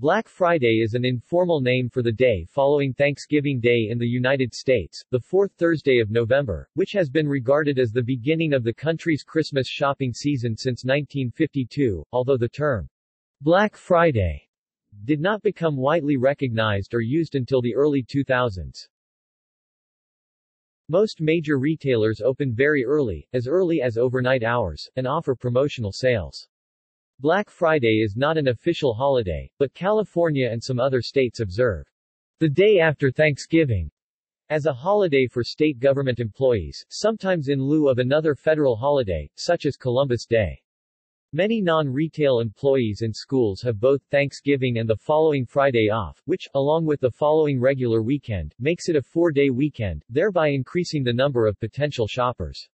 Black Friday is an informal name for the day following Thanksgiving Day in the United States, the fourth Thursday of November, which has been regarded as the beginning of the country's Christmas shopping season since 1952, although the term Black Friday did not become widely recognized or used until the early 2000s. Most major retailers open very early, as early as overnight hours, and offer promotional sales. Black Friday is not an official holiday, but California and some other states observe the day after Thanksgiving as a holiday for state government employees, sometimes in lieu of another federal holiday, such as Columbus Day. Many non-retail employees and schools have both Thanksgiving and the following Friday off, which, along with the following regular weekend, makes it a four-day weekend, thereby increasing the number of potential shoppers.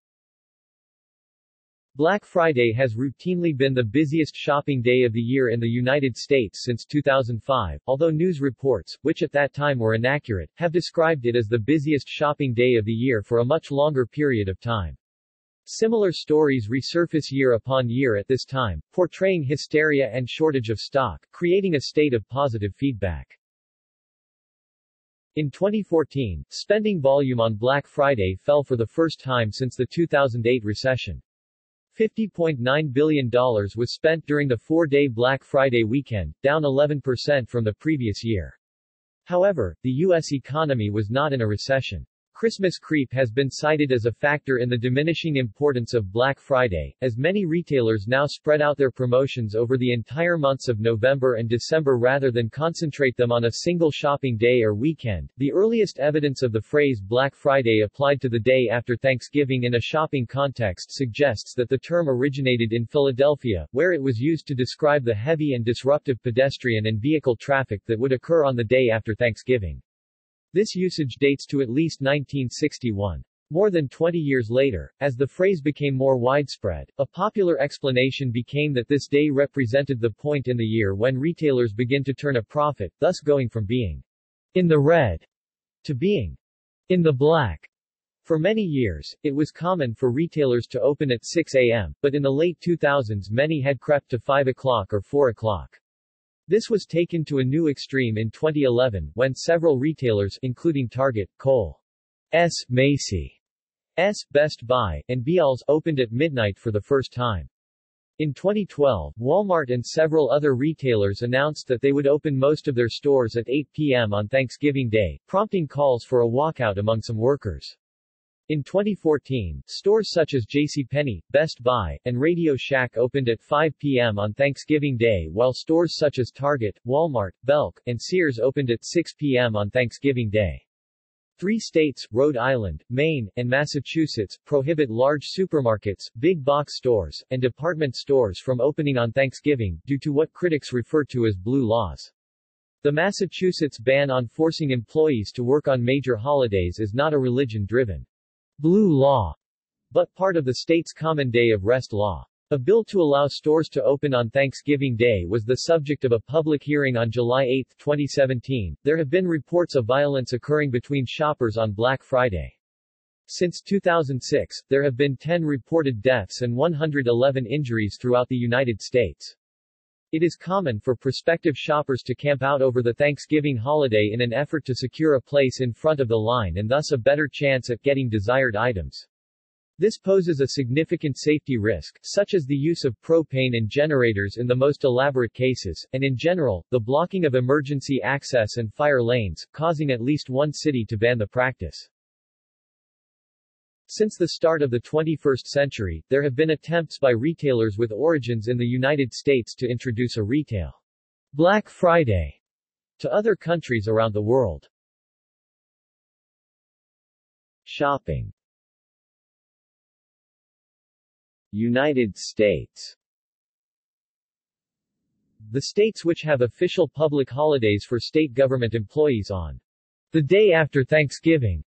Black Friday has routinely been the busiest shopping day of the year in the United States since 2005, although news reports, which at that time were inaccurate, have described it as the busiest shopping day of the year for a much longer period of time. Similar stories resurface year upon year at this time, portraying hysteria and shortage of stock, creating a state of positive feedback. In 2014, spending volume on Black Friday fell for the first time since the 2008 recession. $50.9 billion was spent during the four-day Black Friday weekend, down 11% from the previous year. However, the U.S. economy was not in a recession. Christmas creep has been cited as a factor in the diminishing importance of Black Friday, as many retailers now spread out their promotions over the entire months of November and December rather than concentrate them on a single shopping day or weekend. The earliest evidence of the phrase Black Friday applied to the day after Thanksgiving in a shopping context suggests that the term originated in Philadelphia, where it was used to describe the heavy and disruptive pedestrian and vehicle traffic that would occur on the day after Thanksgiving. This usage dates to at least 1961. More than 20 years later, as the phrase became more widespread, a popular explanation became that this day represented the point in the year when retailers begin to turn a profit, thus going from being in the red to being in the black. For many years, it was common for retailers to open at 6 a.m., but in the late 2000s many had crept to 5 o'clock or 4 o'clock. This was taken to a new extreme in 2011, when several retailers, including Target, Kohl's, Macy's, Best Buy, and Bealls, opened at midnight for the first time. In 2012, Walmart and several other retailers announced that they would open most of their stores at 8 p.m. on Thanksgiving Day, prompting calls for a walkout among some workers. In 2014, stores such as JCPenney, Best Buy, and Radio Shack opened at 5 p.m. on Thanksgiving Day while stores such as Target, Walmart, Belk, and Sears opened at 6 p.m. on Thanksgiving Day. Three states, Rhode Island, Maine, and Massachusetts, prohibit large supermarkets, big box stores, and department stores from opening on Thanksgiving, due to what critics refer to as blue laws. The Massachusetts ban on forcing employees to work on major holidays is not a religion-driven blue law, but part of the state's common day of rest law. A bill to allow stores to open on Thanksgiving Day was the subject of a public hearing on July 8, 2017. There have been reports of violence occurring between shoppers on Black Friday. Since 2006, there have been 10 reported deaths and 111 injuries throughout the United States. It is common for prospective shoppers to camp out over the Thanksgiving holiday in an effort to secure a place in front of the line and thus a better chance at getting desired items. This poses a significant safety risk, such as the use of propane and generators in the most elaborate cases, and in general, the blocking of emergency access and fire lanes, causing at least one city to ban the practice. Since the start of the 21st century, there have been attempts by retailers with origins in the United States to introduce a retail Black Friday to other countries around the world. Shopping United States The states which have official public holidays for state government employees on the day after Thanksgiving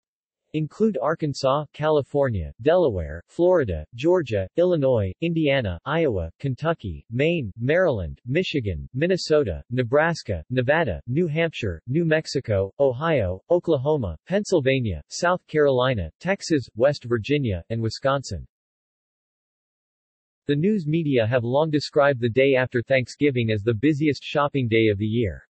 include Arkansas, California, Delaware, Florida, Georgia, Illinois, Indiana, Iowa, Kentucky, Maine, Maryland, Michigan, Minnesota, Nebraska, Nevada, New Hampshire, New Mexico, Ohio, Oklahoma, Pennsylvania, South Carolina, Texas, West Virginia, and Wisconsin. The news media have long described the day after Thanksgiving as the busiest shopping day of the year.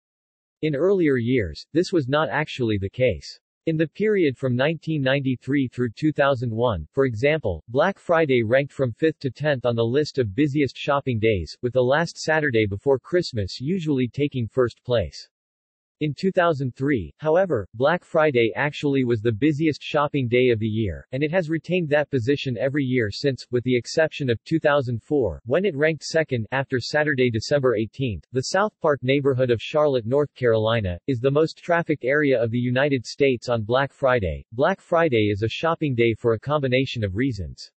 In earlier years, this was not actually the case. In the period from 1993 through 2001, for example, Black Friday ranked from 5th to 10th on the list of busiest shopping days, with the last Saturday before Christmas usually taking first place. In 2003, however, Black Friday actually was the busiest shopping day of the year, and it has retained that position every year since, with the exception of 2004, when it ranked second after Saturday, December 18. The South Park neighborhood of Charlotte, North Carolina, is the most trafficked area of the United States on Black Friday. Black Friday is a shopping day for a combination of reasons.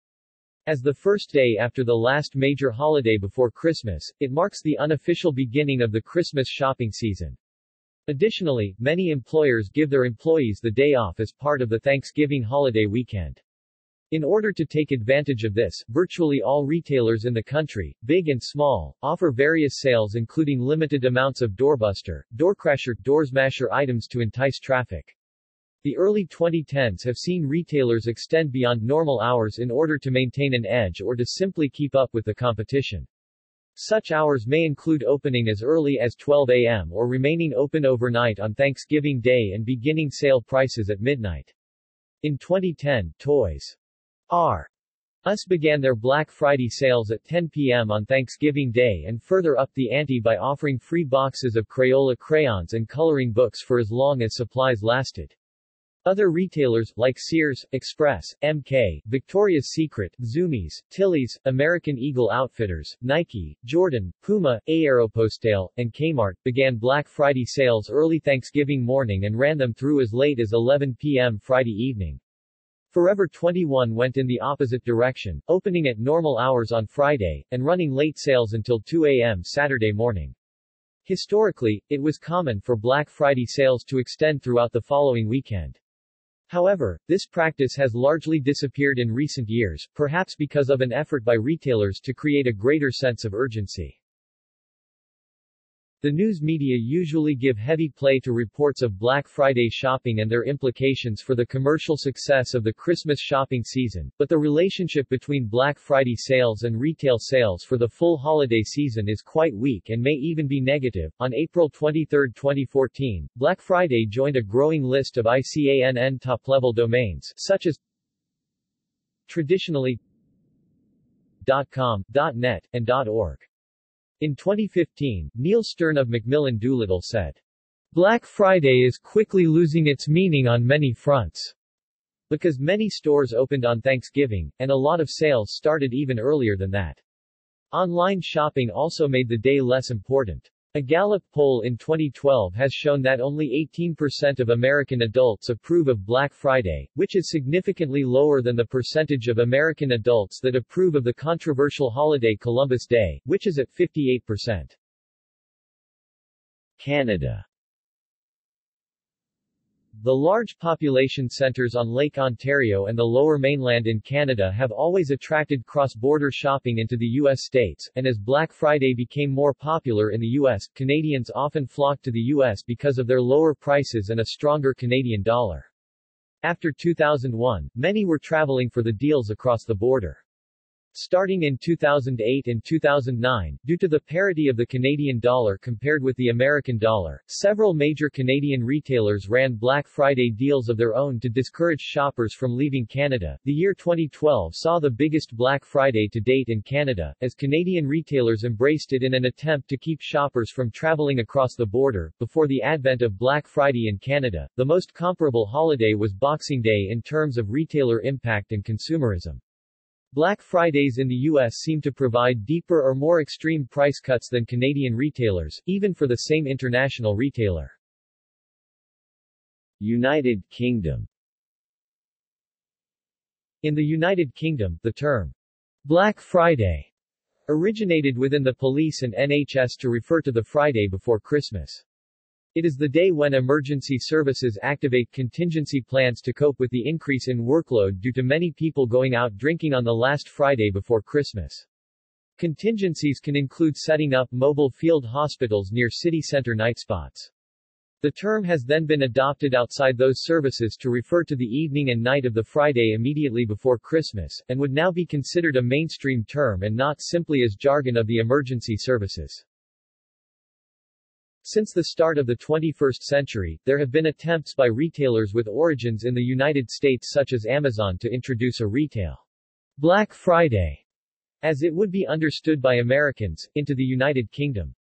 As the first day after the last major holiday before Christmas, it marks the unofficial beginning of the Christmas shopping season. Additionally, many employers give their employees the day off as part of the Thanksgiving holiday weekend. In order to take advantage of this, virtually all retailers in the country, big and small, offer various sales including limited amounts of doorbuster, doorcrasher, doorsmasher items to entice traffic. The early 2010s have seen retailers extend beyond normal hours in order to maintain an edge or to simply keep up with the competition. Such hours may include opening as early as 12 a.m. or remaining open overnight on Thanksgiving Day and beginning sale prices at midnight. In 2010, Toys R Us began their Black Friday sales at 10 p.m. on Thanksgiving Day and further upped the ante by offering free boxes of Crayola crayons and coloring books for as long as supplies lasted. Other retailers, like Sears, Express, MK, Victoria's Secret, Zumiez, Tilly's, American Eagle Outfitters, Nike, Jordan, Puma, Aeropostale, and Kmart, began Black Friday sales early Thanksgiving morning and ran them through as late as 11 p.m. Friday evening. Forever 21 went in the opposite direction, opening at normal hours on Friday, and running late sales until 2 a.m. Saturday morning. Historically, it was common for Black Friday sales to extend throughout the following weekend. However, this practice has largely disappeared in recent years, perhaps because of an effort by retailers to create a greater sense of urgency. The news media usually give heavy play to reports of Black Friday shopping and their implications for the commercial success of the Christmas shopping season, but the relationship between Black Friday sales and retail sales for the full holiday season is quite weak and may even be negative. On April 23, 2014, Black Friday joined a growing list of ICANN top-level domains, such as traditionally .com, .net, and .org. In 2015, Neil Stern of Macmillan Doolittle said, Black Friday is quickly losing its meaning on many fronts. Because many stores opened on Thanksgiving, and a lot of sales started even earlier than that. Online shopping also made the day less important. A Gallup poll in 2012 has shown that only 18% of American adults approve of Black Friday, which is significantly lower than the percentage of American adults that approve of the controversial holiday Columbus Day, which is at 58%. Canada the large population centers on Lake Ontario and the Lower Mainland in Canada have always attracted cross-border shopping into the U.S. states, and as Black Friday became more popular in the U.S., Canadians often flocked to the U.S. because of their lower prices and a stronger Canadian dollar. After 2001, many were traveling for the deals across the border. Starting in 2008 and 2009, due to the parity of the Canadian dollar compared with the American dollar, several major Canadian retailers ran Black Friday deals of their own to discourage shoppers from leaving Canada. The year 2012 saw the biggest Black Friday to date in Canada, as Canadian retailers embraced it in an attempt to keep shoppers from traveling across the border. Before the advent of Black Friday in Canada, the most comparable holiday was Boxing Day in terms of retailer impact and consumerism. Black Fridays in the U.S. seem to provide deeper or more extreme price cuts than Canadian retailers, even for the same international retailer. United Kingdom In the United Kingdom, the term Black Friday originated within the police and NHS to refer to the Friday before Christmas. It is the day when emergency services activate contingency plans to cope with the increase in workload due to many people going out drinking on the last Friday before Christmas. Contingencies can include setting up mobile field hospitals near city center night spots. The term has then been adopted outside those services to refer to the evening and night of the Friday immediately before Christmas, and would now be considered a mainstream term and not simply as jargon of the emergency services. Since the start of the 21st century, there have been attempts by retailers with origins in the United States such as Amazon to introduce a retail Black Friday, as it would be understood by Americans, into the United Kingdom.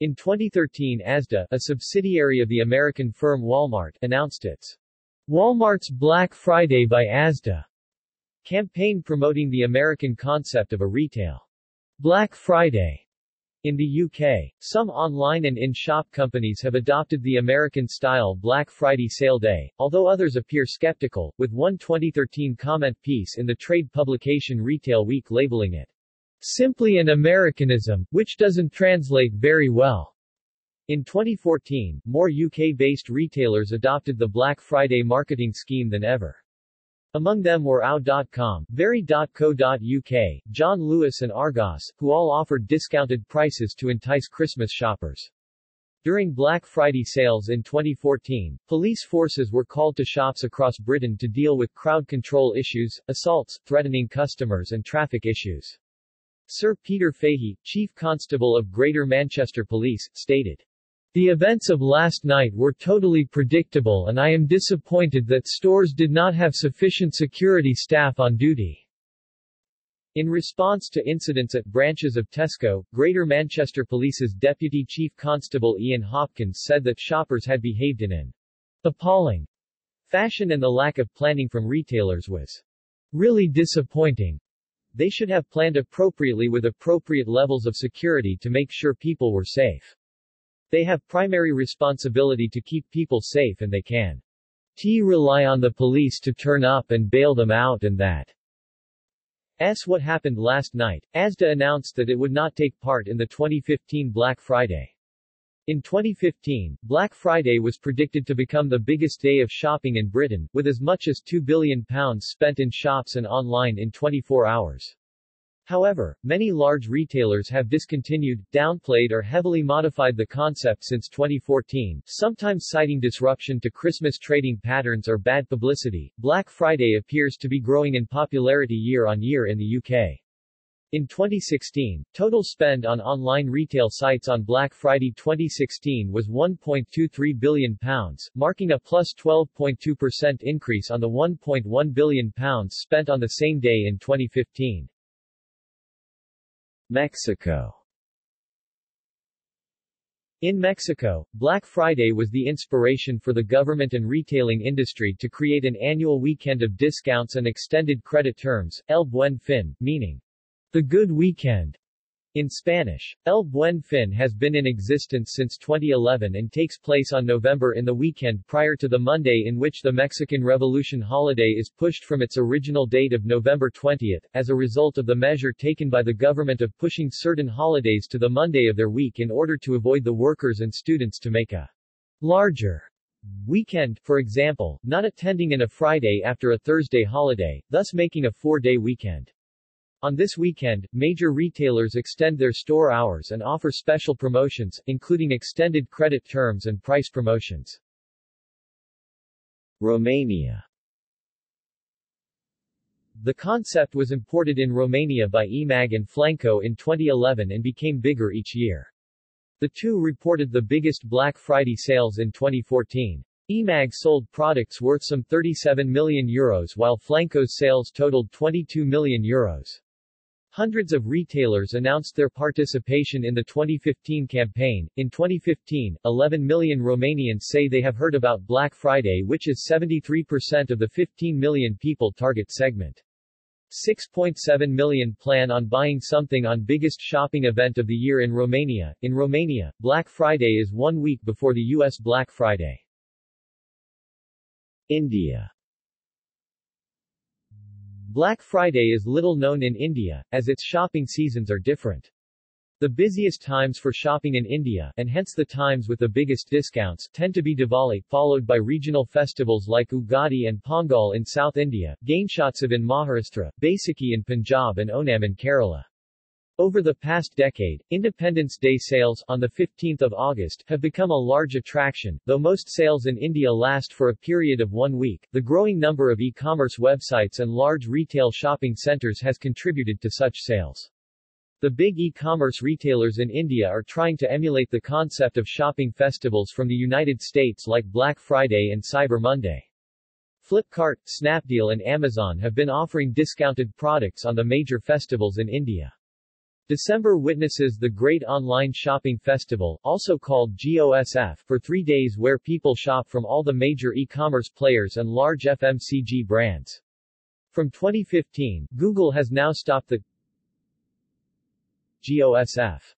In 2013 Asda, a subsidiary of the American firm Walmart, announced its Walmart's Black Friday by Asda campaign promoting the American concept of a retail Black Friday. In the UK, some online and in-shop companies have adopted the American-style Black Friday sale day, although others appear skeptical, with one 2013 comment piece in the trade publication Retail Week labeling it simply an Americanism, which doesn't translate very well. In 2014, more UK-based retailers adopted the Black Friday marketing scheme than ever. Among them were OW.com, Very.co.uk, John Lewis and Argos, who all offered discounted prices to entice Christmas shoppers. During Black Friday sales in 2014, police forces were called to shops across Britain to deal with crowd control issues, assaults, threatening customers and traffic issues. Sir Peter Fahey, Chief Constable of Greater Manchester Police, stated, the events of last night were totally predictable and I am disappointed that stores did not have sufficient security staff on duty. In response to incidents at branches of Tesco, Greater Manchester Police's Deputy Chief Constable Ian Hopkins said that shoppers had behaved in an appalling fashion and the lack of planning from retailers was really disappointing. They should have planned appropriately with appropriate levels of security to make sure people were safe. They have primary responsibility to keep people safe and they can T rely on the police to turn up and bail them out and that S what happened last night. Asda announced that it would not take part in the 2015 Black Friday. In 2015, Black Friday was predicted to become the biggest day of shopping in Britain, with as much as £2 billion spent in shops and online in 24 hours. However, many large retailers have discontinued, downplayed or heavily modified the concept since 2014, sometimes citing disruption to Christmas trading patterns or bad publicity. Black Friday appears to be growing in popularity year on year in the UK. In 2016, total spend on online retail sites on Black Friday 2016 was £1.23 billion, marking a plus 12.2% increase on the £1.1 billion spent on the same day in 2015. Mexico in Mexico, Black Friday was the inspiration for the government and retailing industry to create an annual weekend of discounts and extended credit terms, El Buen Fin, meaning the Good Weekend. In Spanish, El Buen Fin has been in existence since 2011 and takes place on November in the weekend prior to the Monday in which the Mexican Revolution holiday is pushed from its original date of November 20, as a result of the measure taken by the government of pushing certain holidays to the Monday of their week in order to avoid the workers and students to make a larger weekend, for example, not attending in a Friday after a Thursday holiday, thus making a four-day weekend. On this weekend, major retailers extend their store hours and offer special promotions, including extended credit terms and price promotions. Romania The concept was imported in Romania by eMAG and Flanco in 2011 and became bigger each year. The two reported the biggest Black Friday sales in 2014. eMAG sold products worth some 37 million euros while Flanco's sales totaled 22 million euros. Hundreds of retailers announced their participation in the 2015 campaign. In 2015, 11 million Romanians say they have heard about Black Friday, which is 73% of the 15 million people target segment. 6.7 million plan on buying something on biggest shopping event of the year in Romania. In Romania, Black Friday is one week before the U.S. Black Friday. India Black Friday is little known in India, as its shopping seasons are different. The busiest times for shopping in India, and hence the times with the biggest discounts, tend to be Diwali, followed by regional festivals like Ugadi and Pongal in South India, Ganeshotsav in Maharashtra, Baisakhi in Punjab and Onam in Kerala. Over the past decade, Independence Day sales, on 15 August, have become a large attraction, though most sales in India last for a period of one week. The growing number of e-commerce websites and large retail shopping centers has contributed to such sales. The big e-commerce retailers in India are trying to emulate the concept of shopping festivals from the United States like Black Friday and Cyber Monday. Flipkart, Snapdeal and Amazon have been offering discounted products on the major festivals in India. December witnesses the Great Online Shopping Festival, also called GOSF, for three days where people shop from all the major e-commerce players and large FMCG brands. From 2015, Google has now stopped the GOSF.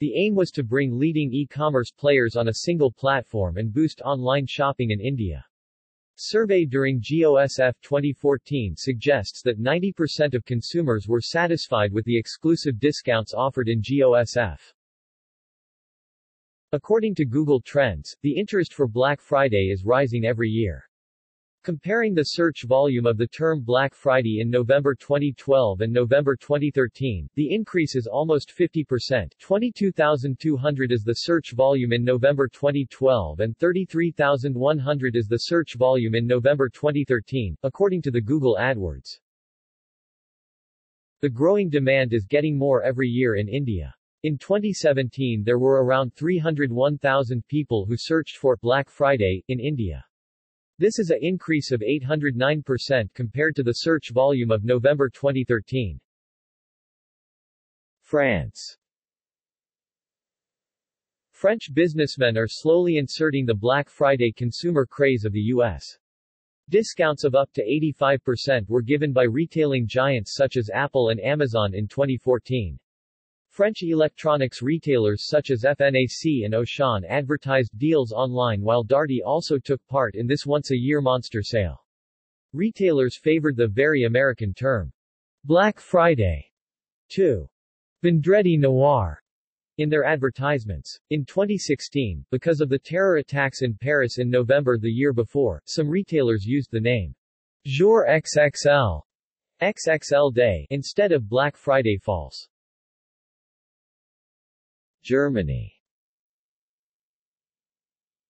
The aim was to bring leading e-commerce players on a single platform and boost online shopping in India. Survey during GOSF 2014 suggests that 90% of consumers were satisfied with the exclusive discounts offered in GOSF. According to Google Trends, the interest for Black Friday is rising every year. Comparing the search volume of the term Black Friday in November 2012 and November 2013, the increase is almost 50%. 22,200 is the search volume in November 2012 and 33,100 is the search volume in November 2013, according to the Google AdWords. The growing demand is getting more every year in India. In 2017 there were around 301,000 people who searched for Black Friday in India. This is a increase of 809% compared to the search volume of November 2013. France French businessmen are slowly inserting the Black Friday consumer craze of the U.S. Discounts of up to 85% were given by retailing giants such as Apple and Amazon in 2014. French electronics retailers such as FNAC and Auchan advertised deals online while Darty also took part in this once-a-year monster sale. Retailers favored the very American term, Black Friday, to Vendredi Noir, in their advertisements. In 2016, because of the terror attacks in Paris in November the year before, some retailers used the name Jour XXL, XXL Day, instead of Black Friday False. Germany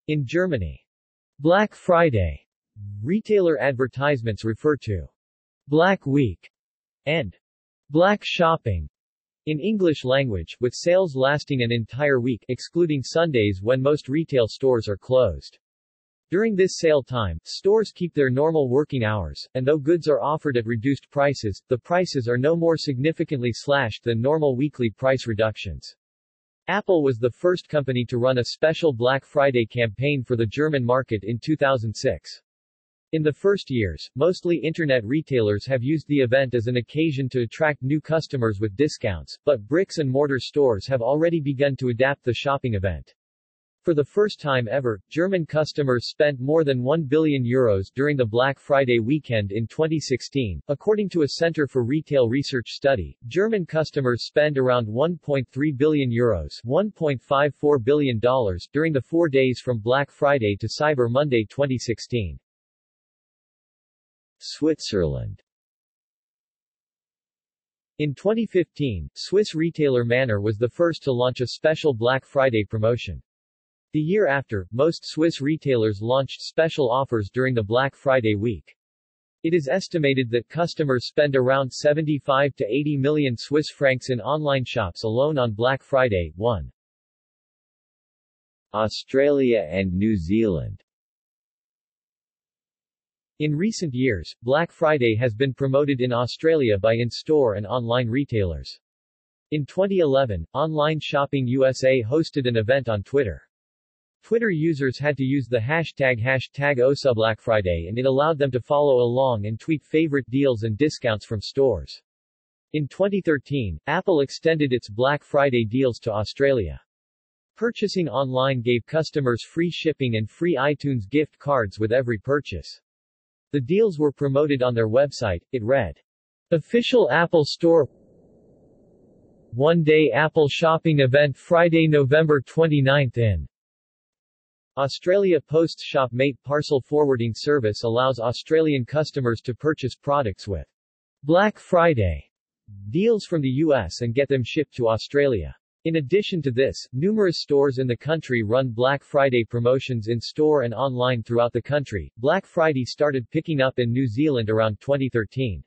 In Germany, Black Friday retailer advertisements refer to Black Week and Black Shopping in English language, with sales lasting an entire week excluding Sundays when most retail stores are closed. During this sale time, stores keep their normal working hours, and though goods are offered at reduced prices, the prices are no more significantly slashed than normal weekly price reductions. Apple was the first company to run a special Black Friday campaign for the German market in 2006. In the first years, mostly internet retailers have used the event as an occasion to attract new customers with discounts, but bricks and mortar stores have already begun to adapt the shopping event. For the first time ever, German customers spent more than 1 billion euros during the Black Friday weekend in 2016. According to a Center for Retail Research study, German customers spend around 1.3 billion euros, $1.54 billion during the 4 days from Black Friday to Cyber Monday 2016. Switzerland in 2015, Swiss retailer Manor was the first to launch a special Black Friday promotion. The year after, most Swiss retailers launched special offers during the Black Friday week. It is estimated that customers spend around 75 to 80 million Swiss francs in online shops alone on Black Friday. 1. Australia and New Zealand In recent years, Black Friday has been promoted in Australia by in-store and online retailers. In 2011, Online Shopping USA hosted an event on Twitter. Twitter users had to use the hashtag hashtag OSUBlackFriday and it allowed them to follow along and tweet favorite deals and discounts from stores. In 2013, Apple extended its Black Friday deals to Australia. Purchasing online gave customers free shipping and free iTunes gift cards with every purchase. The deals were promoted on their website, it read, Official Apple Store One Day Apple Shopping Event Friday November 29 in Australia Post Shop Mate parcel forwarding service allows Australian customers to purchase products with Black Friday deals from the US and get them shipped to Australia. In addition to this, numerous stores in the country run Black Friday promotions in store and online throughout the country. Black Friday started picking up in New Zealand around 2013.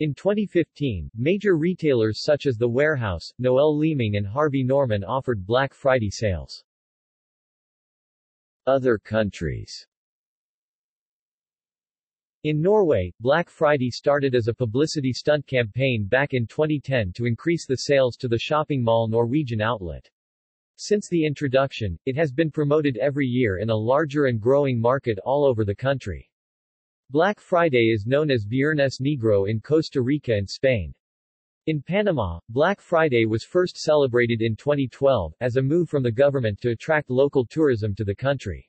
In 2015, major retailers such as The Warehouse, Noel Leeming and Harvey Norman offered Black Friday sales. Other countries in Norway, Black Friday started as a publicity stunt campaign back in 2010 to increase the sales to the shopping mall Norwegian outlet. Since the introduction, it has been promoted every year in a larger and growing market all over the country. Black Friday is known as Viernes Negro in Costa Rica and Spain. In Panama, Black Friday was first celebrated in 2012, as a move from the government to attract local tourism to the country's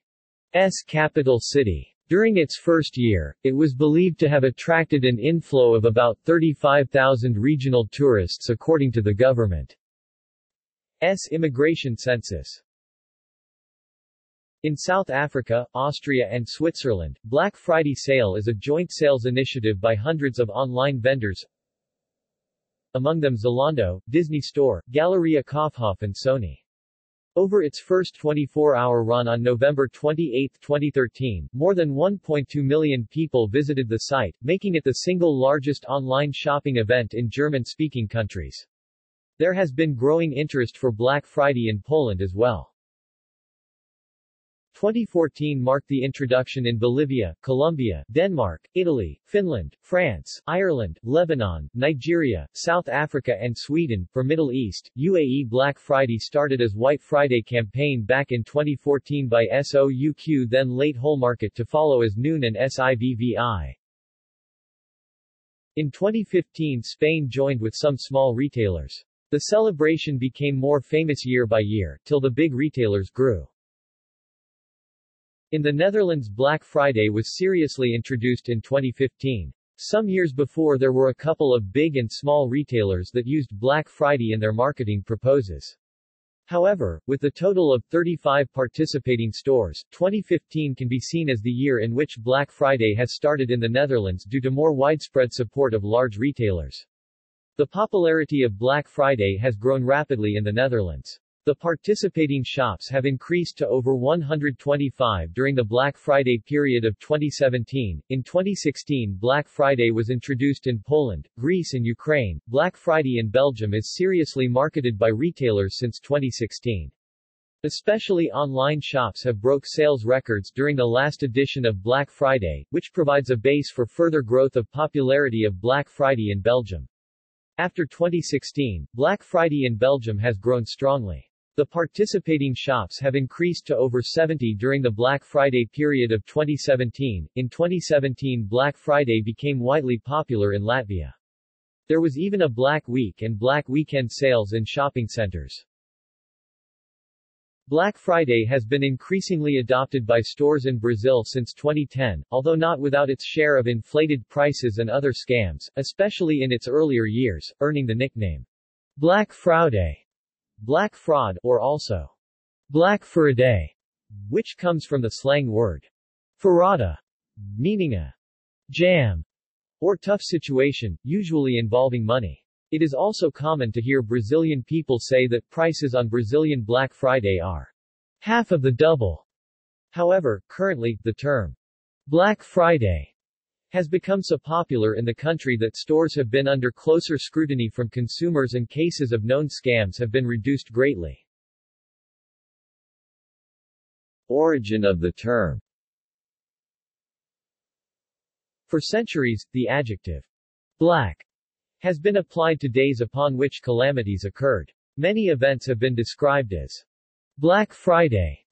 capital city. During its first year, it was believed to have attracted an inflow of about 35,000 regional tourists according to the government's immigration census. In South Africa, Austria and Switzerland, Black Friday Sale is a joint sales initiative by hundreds of online vendors, among them Zalando, Disney Store, Galleria Kaufhof and Sony. Over its first 24-hour run on November 28, 2013, more than 1.2 million people visited the site, making it the single largest online shopping event in German-speaking countries. There has been growing interest for Black Friday in Poland as well. 2014 marked the introduction in Bolivia, Colombia, Denmark, Italy, Finland, France, Ireland, Lebanon, Nigeria, South Africa and Sweden. For Middle East, UAE Black Friday started as White Friday campaign back in 2014 by SOUQ then late whole market to follow as Noon and SIVVI. In 2015 Spain joined with some small retailers. The celebration became more famous year by year, till the big retailers grew. In the Netherlands Black Friday was seriously introduced in 2015. Some years before there were a couple of big and small retailers that used Black Friday in their marketing proposes. However, with the total of 35 participating stores, 2015 can be seen as the year in which Black Friday has started in the Netherlands due to more widespread support of large retailers. The popularity of Black Friday has grown rapidly in the Netherlands. The participating shops have increased to over 125 during the Black Friday period of 2017. In 2016, Black Friday was introduced in Poland, Greece, and Ukraine. Black Friday in Belgium is seriously marketed by retailers since 2016. Especially online shops have broke sales records during the last edition of Black Friday, which provides a base for further growth of popularity of Black Friday in Belgium. After 2016, Black Friday in Belgium has grown strongly. The participating shops have increased to over 70 during the Black Friday period of 2017. In 2017, Black Friday became widely popular in Latvia. There was even a Black Week and Black Weekend sales in shopping centers. Black Friday has been increasingly adopted by stores in Brazil since 2010, although not without its share of inflated prices and other scams, especially in its earlier years, earning the nickname Black Friday. Black fraud, or also Black Furada, which comes from the slang word furada, meaning a jam or tough situation, usually involving money. It is also common to hear Brazilian people say that prices on Brazilian Black Friday are half of the double. However, currently, the term Black Friday has become so popular in the country that stores have been under closer scrutiny from consumers and cases of known scams have been reduced greatly. Origin of the term For centuries, the adjective black has been applied to days upon which calamities occurred. Many events have been described as Black Friday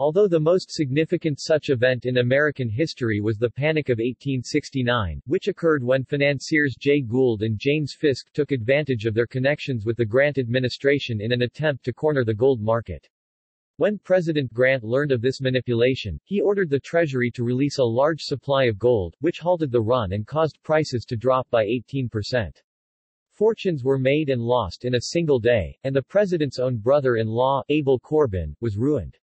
Although the most significant such event in American history was the Panic of 1869, which occurred when financiers Jay Gould and James Fisk took advantage of their connections with the Grant administration in an attempt to corner the gold market. When President Grant learned of this manipulation, he ordered the Treasury to release a large supply of gold, which halted the run and caused prices to drop by 18%. Fortunes were made and lost in a single day, and the president's own brother-in-law, Abel Corbin, was ruined.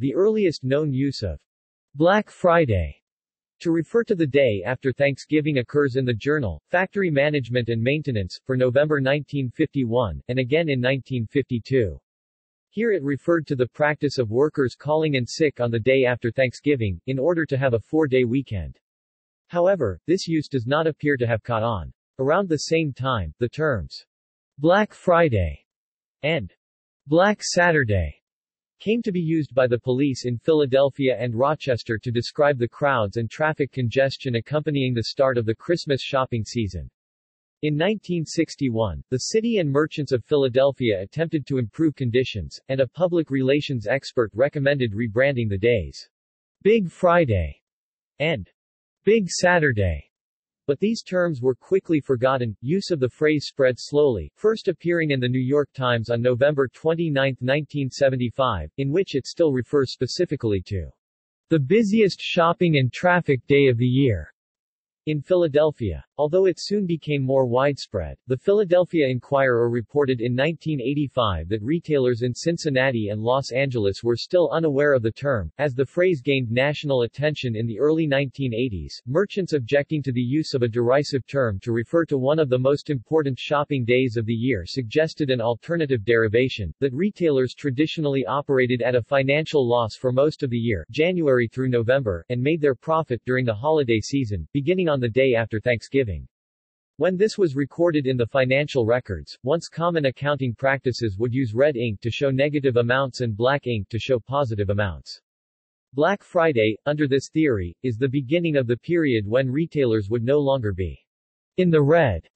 The earliest known use of Black Friday to refer to the day after Thanksgiving occurs in the journal, Factory Management and Maintenance, for November 1951, and again in 1952. Here it referred to the practice of workers calling in sick on the day after Thanksgiving, in order to have a four-day weekend. However, this use does not appear to have caught on. Around the same time, the terms Black Friday and Black Saturday came to be used by the police in Philadelphia and Rochester to describe the crowds and traffic congestion accompanying the start of the Christmas shopping season. In 1961, the city and merchants of Philadelphia attempted to improve conditions, and a public relations expert recommended rebranding the days Big Friday and Big Saturday. But these terms were quickly forgotten. Use of the phrase spread slowly, first appearing in the New York Times on November 29, 1975, in which it still refers specifically to the busiest shopping and traffic day of the year. In Philadelphia, although it soon became more widespread, the Philadelphia Inquirer reported in 1985 that retailers in Cincinnati and Los Angeles were still unaware of the term. As the phrase gained national attention in the early 1980s, merchants objecting to the use of a derisive term to refer to one of the most important shopping days of the year suggested an alternative derivation, that retailers traditionally operated at a financial loss for most of the year, January through November, and made their profit during the holiday season, beginning on the day after Thanksgiving. When this was recorded in the financial records, once common accounting practices would use red ink to show negative amounts and black ink to show positive amounts. Black Friday, under this theory, is the beginning of the period when retailers would no longer be in the red,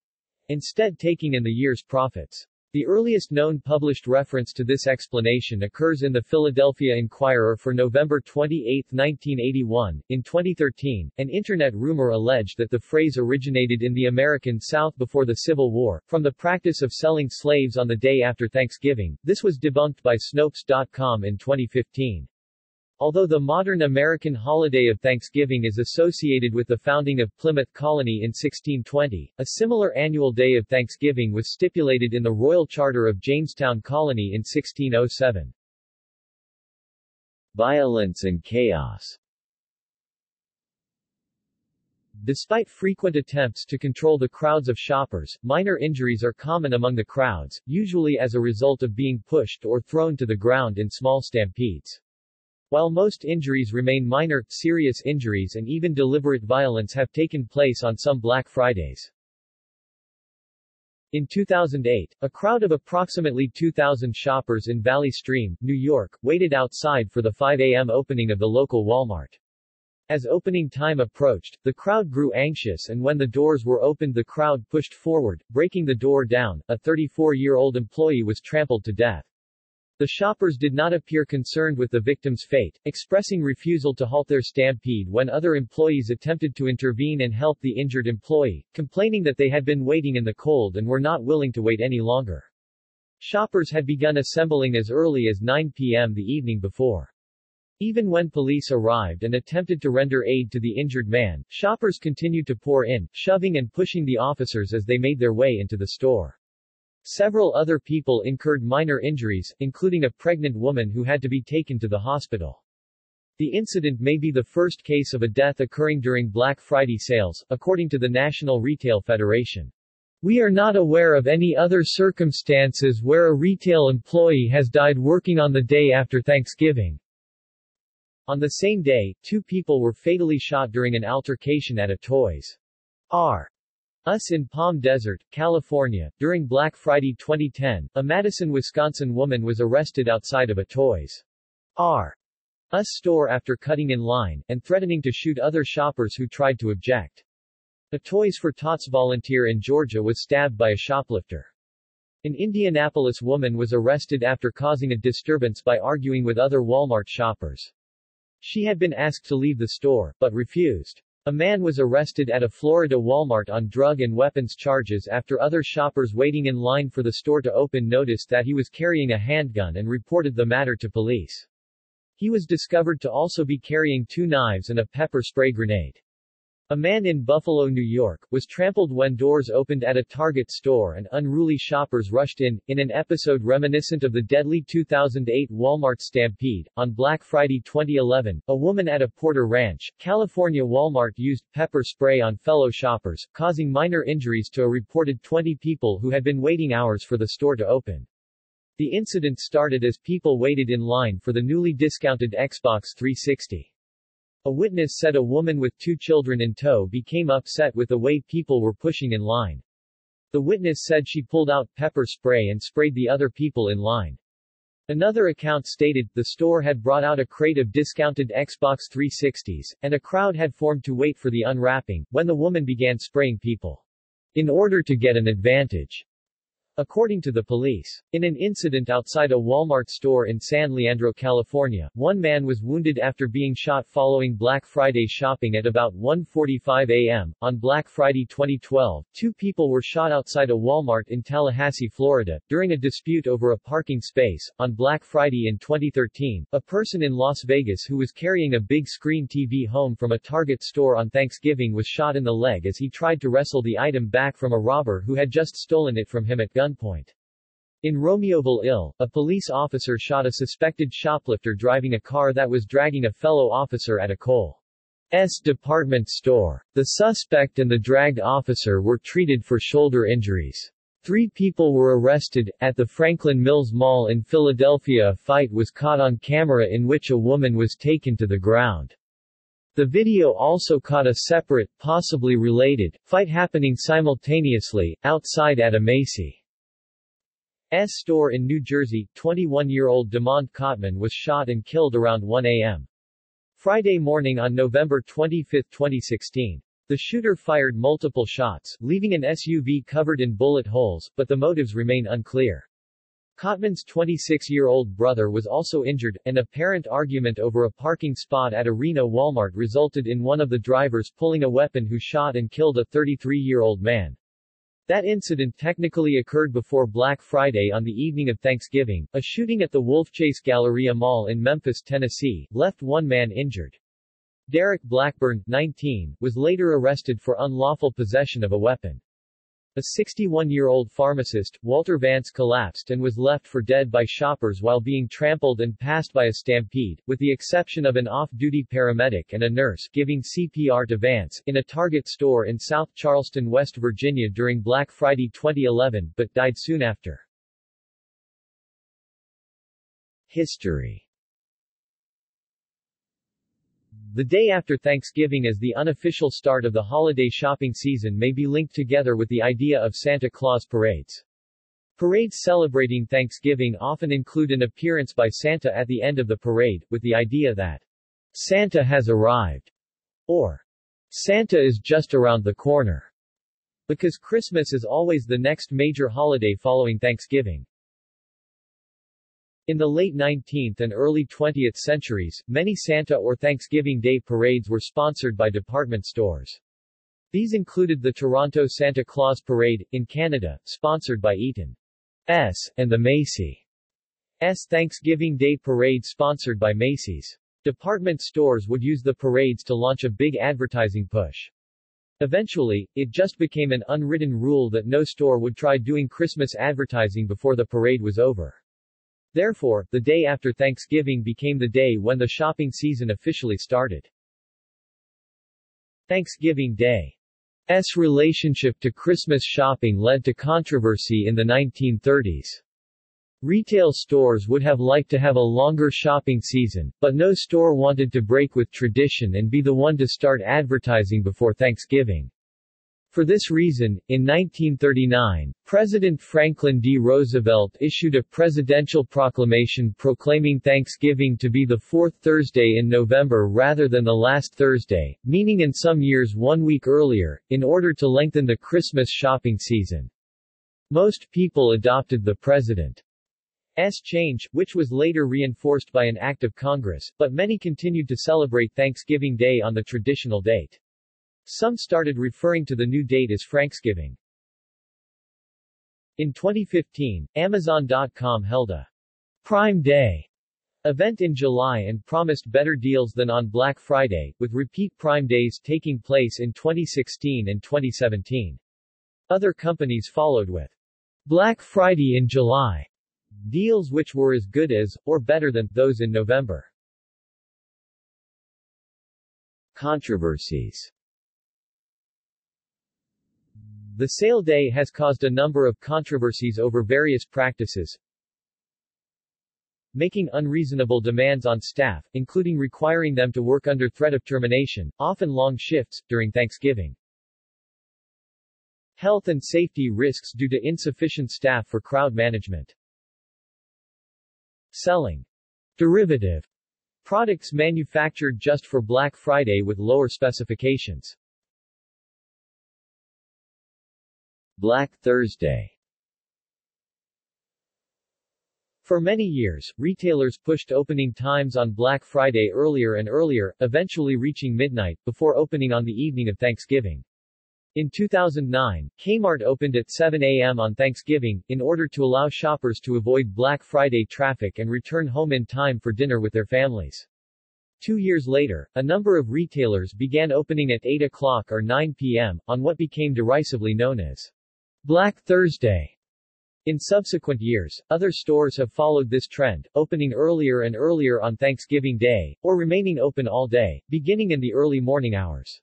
instead taking in the year's profits. The earliest known published reference to this explanation occurs in the Philadelphia Inquirer for November 28, 1981. In 2013, an internet rumor alleged that the phrase originated in the American South before the Civil War, from the practice of selling slaves on the day after Thanksgiving. This was debunked by Snopes.com in 2015. Although the modern American holiday of Thanksgiving is associated with the founding of Plymouth Colony in 1620, a similar annual day of Thanksgiving was stipulated in the Royal Charter of Jamestown Colony in 1607. Violence and chaos Despite frequent attempts to control the crowds of shoppers, minor injuries are common among the crowds, usually as a result of being pushed or thrown to the ground in small stampedes. While most injuries remain minor, serious injuries and even deliberate violence have taken place on some Black Fridays. In 2008, a crowd of approximately 2,000 shoppers in Valley Stream, New York, waited outside for the 5 a.m. opening of the local Walmart. As opening time approached, the crowd grew anxious and when the doors were opened the crowd pushed forward, breaking the door down. A 34-year-old employee was trampled to death. The shoppers did not appear concerned with the victim's fate, expressing refusal to halt their stampede when other employees attempted to intervene and help the injured employee, complaining that they had been waiting in the cold and were not willing to wait any longer. Shoppers had begun assembling as early as 9 p.m. the evening before. Even when police arrived and attempted to render aid to the injured man, shoppers continued to pour in, shoving and pushing the officers as they made their way into the store. Several other people incurred minor injuries, including a pregnant woman who had to be taken to the hospital. The incident may be the first case of a death occurring during Black Friday sales, according to the National Retail Federation. We are not aware of any other circumstances where a retail employee has died working on the day after Thanksgiving. On the same day, two people were fatally shot during an altercation at a Toys R us in Palm Desert, California. During Black Friday 2010, a Madison, Wisconsin woman was arrested outside of a Toys R Us store after cutting in line, and threatening to shoot other shoppers who tried to object. A Toys for Tots volunteer in Georgia was stabbed by a shoplifter. An Indianapolis woman was arrested after causing a disturbance by arguing with other Walmart shoppers. She had been asked to leave the store, but refused. A man was arrested at a Florida Walmart on drug and weapons charges after other shoppers waiting in line for the store to open noticed that he was carrying a handgun and reported the matter to police. He was discovered to also be carrying two knives and a pepper spray grenade. A man in Buffalo, New York, was trampled when doors opened at a Target store and unruly shoppers rushed in, in an episode reminiscent of the deadly 2008 Walmart stampede. On Black Friday 2011, a woman at a Porter Ranch, California Walmart used pepper spray on fellow shoppers, causing minor injuries to a reported 20 people who had been waiting hours for the store to open. The incident started as people waited in line for the newly discounted Xbox 360. A witness said a woman with two children in tow became upset with the way people were pushing in line. The witness said she pulled out pepper spray and sprayed the other people in line. Another account stated, the store had brought out a crate of discounted Xbox 360s, and a crowd had formed to wait for the unwrapping, when the woman began spraying people. In order to get an advantage. According to the police, in an incident outside a Walmart store in San Leandro, California, one man was wounded after being shot following Black Friday shopping at about 1.45 a.m. On Black Friday 2012, two people were shot outside a Walmart in Tallahassee, Florida, during a dispute over a parking space. On Black Friday in 2013, a person in Las Vegas who was carrying a big screen TV home from a Target store on Thanksgiving was shot in the leg as he tried to wrestle the item back from a robber who had just stolen it from him at gunpoint. In Romeoville Ill, a police officer shot a suspected shoplifter driving a car that was dragging a fellow officer at a Kohl's department store. The suspect and the dragged officer were treated for shoulder injuries. Three people were arrested. At the Franklin Mills Mall in Philadelphia a fight was caught on camera in which a woman was taken to the ground. The video also caught a separate, possibly related, fight happening simultaneously, outside at a Macy's store in New Jersey. 21-year-old Demond Cotman was shot and killed around 1 a.m. Friday morning on November 25, 2016. The shooter fired multiple shots, leaving an SUV covered in bullet holes, but the motives remain unclear. Cotman's 26-year-old brother was also injured. An apparent argument over a parking spot at a Reno Walmart resulted in one of the drivers pulling a weapon who shot and killed a 33-year-old man. That incident technically occurred before Black Friday on the evening of Thanksgiving. A shooting at the Wolfchase Galleria Mall in Memphis, Tennessee, left one man injured. Derek Blackburn, 19, was later arrested for unlawful possession of a weapon. A 61-year-old pharmacist, Walter Vance collapsed and was left for dead by shoppers while being trampled and passed by a stampede, with the exception of an off-duty paramedic and a nurse giving CPR to Vance, in a Target store in South Charleston, West Virginia during Black Friday 2011, but died soon after. History The day after Thanksgiving as the unofficial start of the holiday shopping season may be linked together with the idea of Santa Claus parades. Parades celebrating Thanksgiving often include an appearance by Santa at the end of the parade, with the idea that Santa has arrived, or Santa is just around the corner, because Christmas is always the next major holiday following Thanksgiving. In the late 19th and early 20th centuries, many Santa or Thanksgiving Day parades were sponsored by department stores. These included the Toronto Santa Claus Parade, in Canada, sponsored by Eaton's, and the Macy's Thanksgiving Day Parade sponsored by Macy's. Department stores would use the parades to launch a big advertising push. Eventually, it just became an unwritten rule that no store would try doing Christmas advertising before the parade was over. Therefore, the day after Thanksgiving became the day when the shopping season officially started. Thanksgiving Day S relationship to Christmas shopping led to controversy in the 1930s. Retail stores would have liked to have a longer shopping season, but no store wanted to break with tradition and be the one to start advertising before Thanksgiving. For this reason, in 1939, President Franklin D. Roosevelt issued a presidential proclamation proclaiming Thanksgiving to be the fourth Thursday in November rather than the last Thursday, meaning in some years one week earlier, in order to lengthen the Christmas shopping season. Most people adopted the president's change, which was later reinforced by an act of Congress, but many continued to celebrate Thanksgiving Day on the traditional date. Some started referring to the new date as Franksgiving. In 2015, Amazon.com held a Prime Day event in July and promised better deals than on Black Friday, with repeat Prime Days taking place in 2016 and 2017. Other companies followed with Black Friday in July deals which were as good as, or better than, those in November. Controversies the sale day has caused a number of controversies over various practices. making unreasonable demands on staff, including requiring them to work under threat of termination, often long shifts, during Thanksgiving. Health and safety risks due to insufficient staff for crowd management. Selling derivative products manufactured just for Black Friday with lower specifications. Black Thursday For many years, retailers pushed opening times on Black Friday earlier and earlier, eventually reaching midnight, before opening on the evening of Thanksgiving. In 2009, Kmart opened at 7 a.m. on Thanksgiving, in order to allow shoppers to avoid Black Friday traffic and return home in time for dinner with their families. Two years later, a number of retailers began opening at 8 o'clock or 9 p.m., on what became derisively known as Black Thursday. In subsequent years, other stores have followed this trend, opening earlier and earlier on Thanksgiving Day, or remaining open all day, beginning in the early morning hours.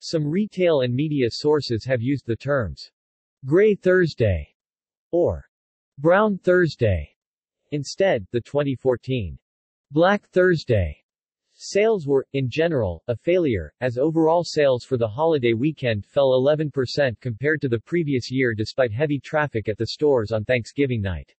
Some retail and media sources have used the terms Gray Thursday or Brown Thursday. Instead, the 2014 Black Thursday sales were, in general, a failure, as overall sales for the holiday weekend fell 11% compared to the previous year despite heavy traffic at the stores on Thanksgiving night.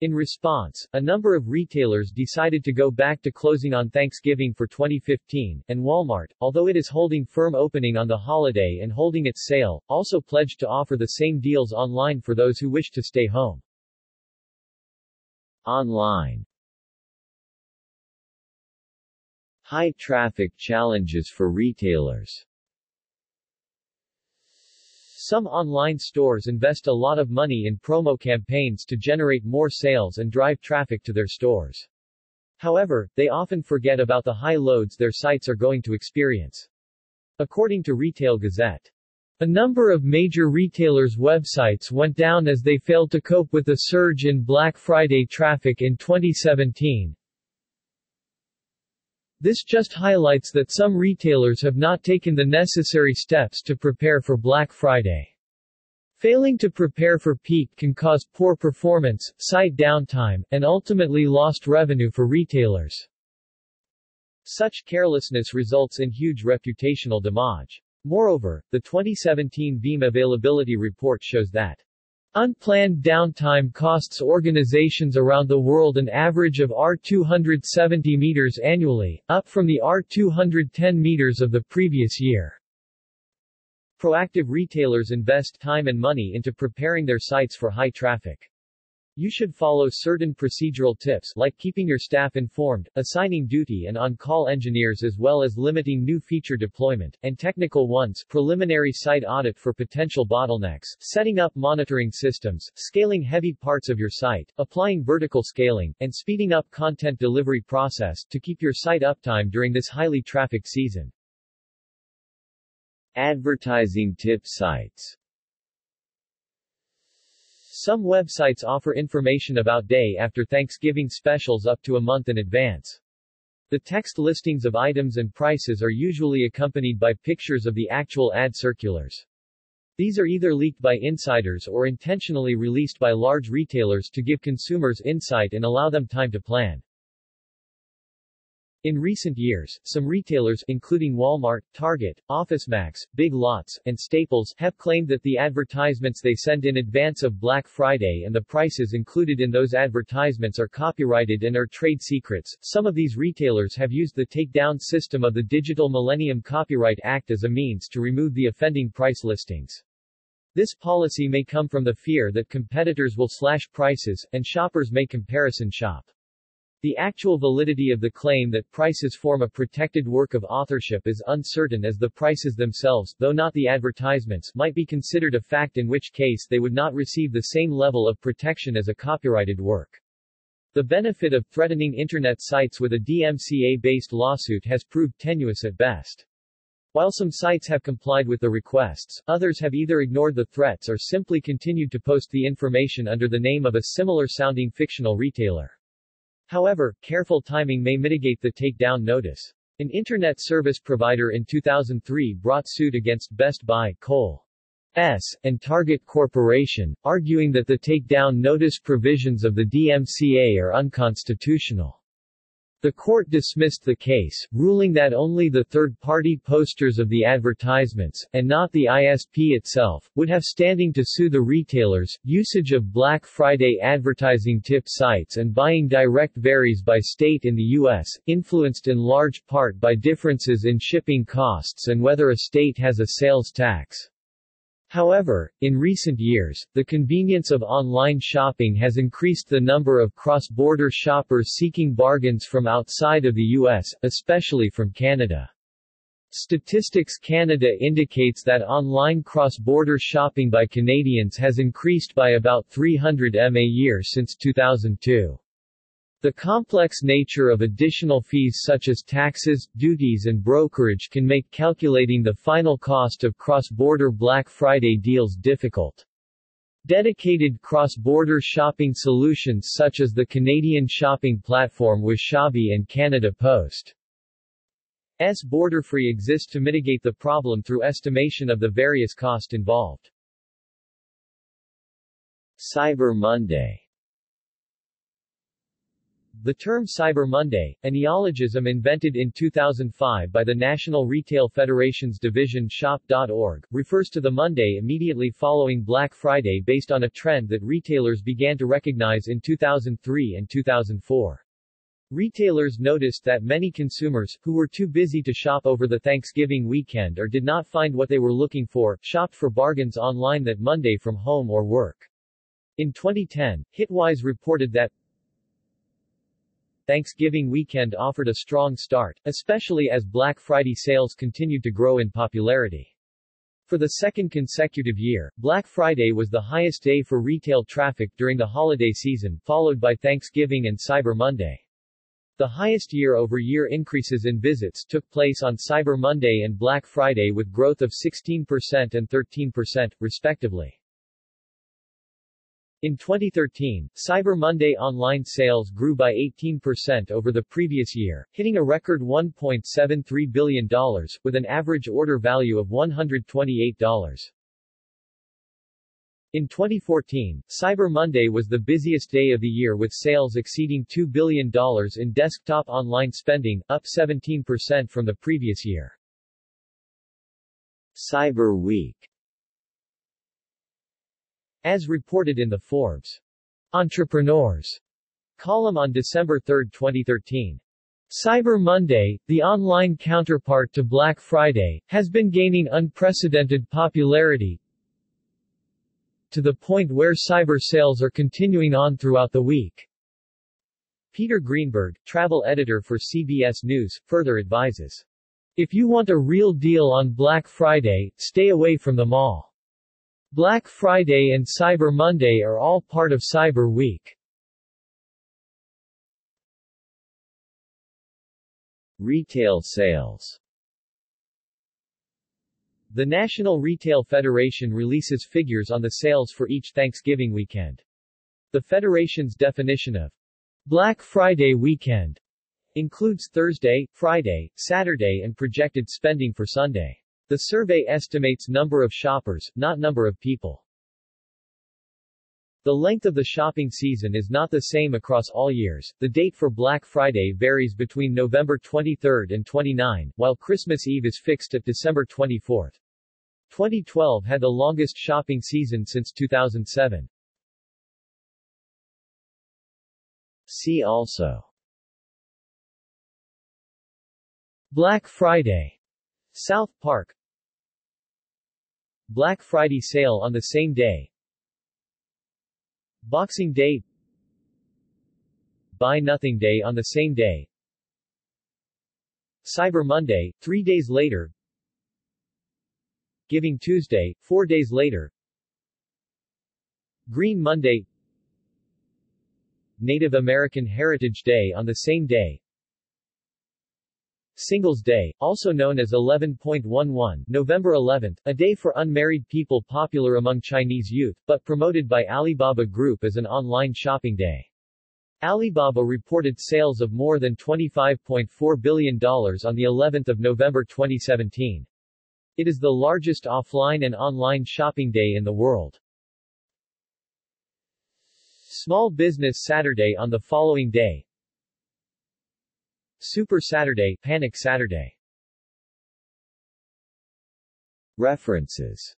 In response, a number of retailers decided to go back to closing on Thanksgiving for 2015, and Walmart, although it is holding firm opening on the holiday and holding its sale, also pledged to offer the same deals online for those who wish to stay home. Online High traffic challenges for retailers some online stores invest a lot of money in promo campaigns to generate more sales and drive traffic to their stores. However, they often forget about the high loads their sites are going to experience. According to Retail Gazette, a number of major retailers' websites went down as they failed to cope with the surge in Black Friday traffic in 2017, this just highlights that some retailers have not taken the necessary steps to prepare for Black Friday. Failing to prepare for peak can cause poor performance, site downtime, and ultimately lost revenue for retailers. Such carelessness results in huge reputational damage. Moreover, the 2017 Veeam availability report shows that Unplanned downtime costs organizations around the world an average of R270 meters annually, up from the R210 meters of the previous year. Proactive retailers invest time and money into preparing their sites for high traffic. You should follow certain procedural tips like keeping your staff informed, assigning duty and on-call engineers as well as limiting new feature deployment, and technical ones preliminary site audit for potential bottlenecks, setting up monitoring systems, scaling heavy parts of your site, applying vertical scaling, and speeding up content delivery process to keep your site uptime during this highly trafficked season. Advertising tip sites some websites offer information about day after Thanksgiving specials up to a month in advance. The text listings of items and prices are usually accompanied by pictures of the actual ad circulars. These are either leaked by insiders or intentionally released by large retailers to give consumers insight and allow them time to plan. In recent years, some retailers including Walmart, Target, OfficeMax, Big Lots, and Staples have claimed that the advertisements they send in advance of Black Friday and the prices included in those advertisements are copyrighted and are trade secrets. Some of these retailers have used the takedown system of the Digital Millennium Copyright Act as a means to remove the offending price listings. This policy may come from the fear that competitors will slash prices, and shoppers may comparison shop. The actual validity of the claim that prices form a protected work of authorship is uncertain as the prices themselves, though not the advertisements, might be considered a fact in which case they would not receive the same level of protection as a copyrighted work. The benefit of threatening Internet sites with a DMCA-based lawsuit has proved tenuous at best. While some sites have complied with the requests, others have either ignored the threats or simply continued to post the information under the name of a similar-sounding fictional retailer. However, careful timing may mitigate the takedown notice. An internet service provider in 2003 brought suit against Best Buy, Kohl's. and Target Corporation, arguing that the takedown notice provisions of the DMCA are unconstitutional. The court dismissed the case, ruling that only the third-party posters of the advertisements, and not the ISP itself, would have standing to sue the retailers. Usage of Black Friday advertising tip sites and buying direct varies by state in the U.S., influenced in large part by differences in shipping costs and whether a state has a sales tax. However, in recent years, the convenience of online shopping has increased the number of cross-border shoppers seeking bargains from outside of the U.S., especially from Canada. Statistics Canada indicates that online cross-border shopping by Canadians has increased by about 300 m a year since 2002. The complex nature of additional fees such as taxes, duties and brokerage can make calculating the final cost of cross-border Black Friday deals difficult. Dedicated cross-border shopping solutions such as the Canadian shopping platform Wishabi and Canada Post S Borderfree exist to mitigate the problem through estimation of the various cost involved. Cyber Monday the term Cyber Monday, a neologism invented in 2005 by the National Retail Federation's division Shop.org, refers to the Monday immediately following Black Friday based on a trend that retailers began to recognize in 2003 and 2004. Retailers noticed that many consumers, who were too busy to shop over the Thanksgiving weekend or did not find what they were looking for, shopped for bargains online that Monday from home or work. In 2010, Hitwise reported that Thanksgiving weekend offered a strong start, especially as Black Friday sales continued to grow in popularity. For the second consecutive year, Black Friday was the highest day for retail traffic during the holiday season, followed by Thanksgiving and Cyber Monday. The highest year-over-year increases in visits took place on Cyber Monday and Black Friday with growth of 16% and 13%, respectively. In 2013, Cyber Monday online sales grew by 18% over the previous year, hitting a record $1.73 billion, with an average order value of $128. In 2014, Cyber Monday was the busiest day of the year with sales exceeding $2 billion in desktop online spending, up 17% from the previous year. Cyber Week as reported in the Forbes Entrepreneurs column on December 3, 2013. Cyber Monday, the online counterpart to Black Friday, has been gaining unprecedented popularity to the point where cyber sales are continuing on throughout the week. Peter Greenberg, travel editor for CBS News, further advises. If you want a real deal on Black Friday, stay away from the mall. Black Friday and Cyber Monday are all part of Cyber Week. Retail sales The National Retail Federation releases figures on the sales for each Thanksgiving weekend. The Federation's definition of Black Friday weekend includes Thursday, Friday, Saturday and projected spending for Sunday. The survey estimates number of shoppers, not number of people. The length of the shopping season is not the same across all years. The date for Black Friday varies between November 23 and 29, while Christmas Eve is fixed at December 24. 2012 had the longest shopping season since 2007. See also Black Friday South Park Black Friday sale on the same day. Boxing Day. Buy Nothing Day on the same day. Cyber Monday, three days later. Giving Tuesday, four days later. Green Monday. Native American Heritage Day on the same day Singles Day, also known as 11.11 November 11, a day for unmarried people popular among Chinese youth, but promoted by Alibaba Group as an online shopping day. Alibaba reported sales of more than $25.4 billion on the 11th of November 2017. It is the largest offline and online shopping day in the world. Small Business Saturday on the following day Super Saturday, Panic Saturday. References